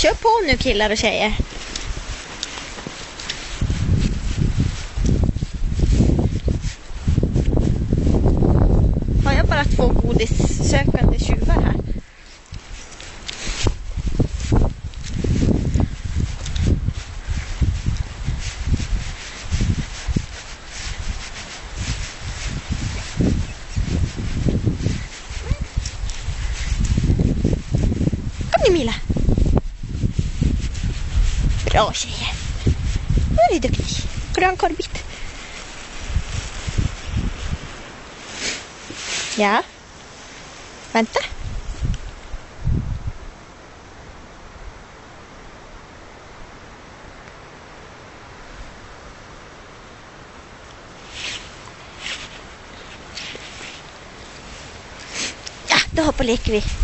Kör på nu killar och tjejer. Har jag bara två godissökande tjuvar här? Kom nu Mila. Bra tjejer. Nu är du duktig. Ska du ha en korvbit? Ja. Vänta. Ja, då hoppar och leker vi.